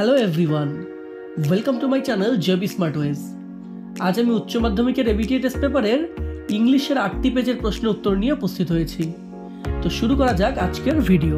Hello everyone welcome to my channel JB smart ways আজ আমি উচ্চ মাধ্যমিকের এবিটি টেস্ট পেপারের ইংলিশের আটটি পেজের প্রশ্ন উত্তর নিয়ে উপস্থিত হয়েছি। তো শুরু করা যাক আজকের ভিডিও